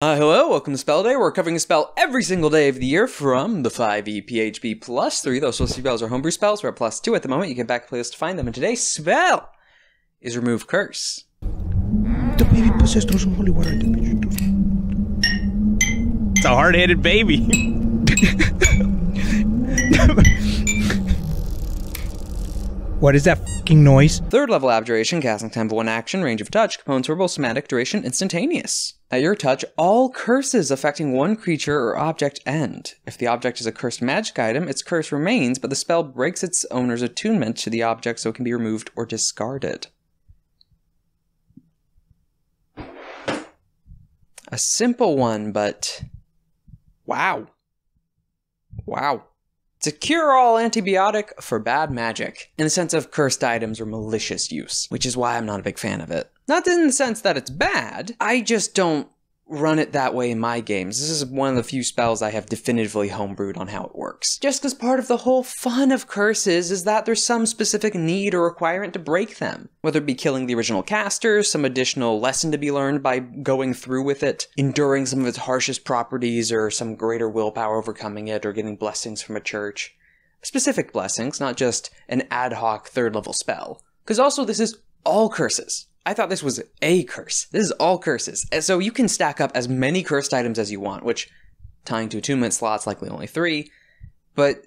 Uh, hello, welcome to Spell Day. We're covering a spell every single day of the year from the 5e PHB plus 3. Those supposed spells are homebrew spells. We're at plus 2 at the moment. You can back to playlist to find them. And today's spell is Remove Curse. The baby possessed was holy water. It's a hard-headed baby. What is that fucking noise? Third level Abjuration, casting time of one action, range of touch, components verbal, somatic, duration, instantaneous. At your touch, all curses affecting one creature or object end. If the object is a cursed magic item, its curse remains, but the spell breaks its owner's attunement to the object so it can be removed or discarded. A simple one, but wow. Wow. It's a cure all antibiotic for bad magic, in the sense of cursed items or malicious use, which is why I'm not a big fan of it. Not in the sense that it's bad, I just don't run it that way in my games. This is one of the few spells I have definitively homebrewed on how it works. Just because part of the whole fun of curses is that there's some specific need or requirement to break them. Whether it be killing the original caster, some additional lesson to be learned by going through with it, enduring some of its harshest properties, or some greater willpower overcoming it, or getting blessings from a church. Specific blessings, not just an ad hoc third level spell. Because also, this is all curses. I thought this was a curse. This is all curses. And so you can stack up as many cursed items as you want, which tying to attunement slots likely only three. But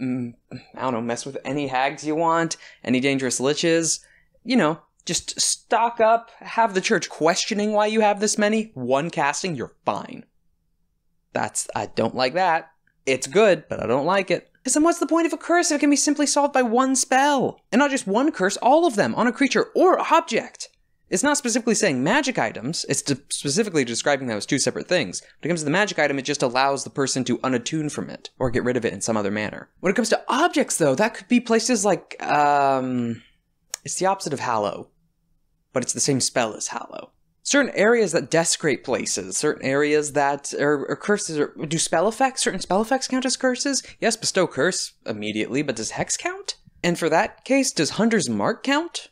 mm, I don't know, mess with any hags you want, any dangerous liches. You know, just stock up, have the church questioning why you have this many. One casting, you're fine. That's I don't like that. It's good, but I don't like it. Because then what's the point of a curse if it can be simply solved by one spell? And not just one curse, all of them on a creature or object. It's not specifically saying magic items, it's de- specifically describing them as two separate things. When it comes to the magic item, it just allows the person to unattune from it, or get rid of it in some other manner. When it comes to objects, though, that could be places like, um. It's the opposite of Hallow, but it's the same spell as Hallow certain areas that desecrate places, certain areas that are, are curses. Or, do spell effects, certain spell effects count as curses? Yes, bestow curse immediately, but does hex count? And for that case, does Hunter's Mark count?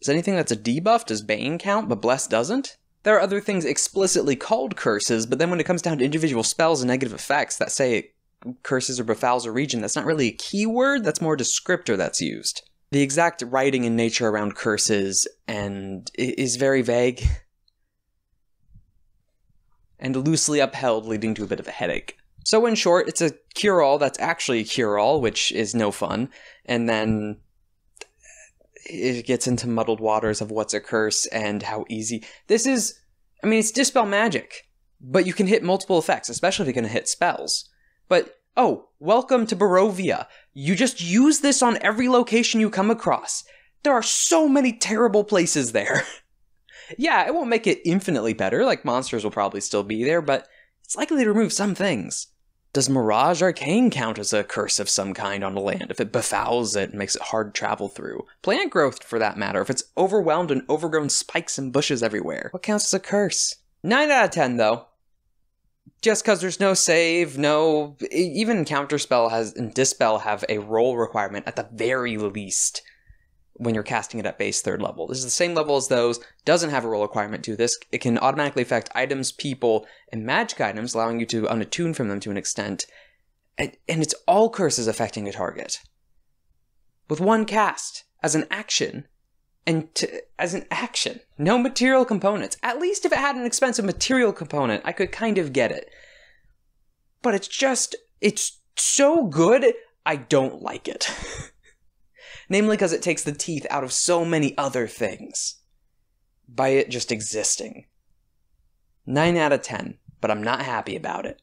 Is anything that's a debuff, does Bane count, but Bless doesn't? There are other things explicitly called curses, but then when it comes down to individual spells and negative effects that say curses or befouls a region, that's not really a keyword, that's more a descriptor that's used the exact writing and nature around curses and is very vague and loosely upheld, leading to a bit of a headache. So, in short, it's a cure all that's actually a cure all, which is no fun, and then it gets into muddled waters of what's a curse and how easy. This is, I mean, it's dispel magic, but you can hit multiple effects, especially if you're going to hit spells. But Oh, welcome to Barovia. You just use this on every location you come across. There are so many terrible places there. yeah, it won't make it infinitely better, like monsters will probably still be there, but it's likely to remove some things. Does Mirage Arcane count as a curse of some kind on a land if it befouls it and makes it hard to travel through? Plant growth, for that matter, if it's overwhelmed and overgrown spikes and bushes everywhere. What counts as a curse? 9 out of 10, though just because there's no save, no even counterspell has and dispel have a roll requirement at the very least when you're casting it at base third level. This is the same level as those, doesn't have a roll requirement to this. It can automatically affect items, people, and magic items, allowing you to unattune from them to an extent. And, and it's all curses affecting a target. With one cast, as an action, and to, as an action, no material components. At least if it had an expensive material component, I could kind of get it. But it's just, it's so good, I don't like it. Namely, because it takes the teeth out of so many other things by it just existing. 9 out of 10, but I'm not happy about it.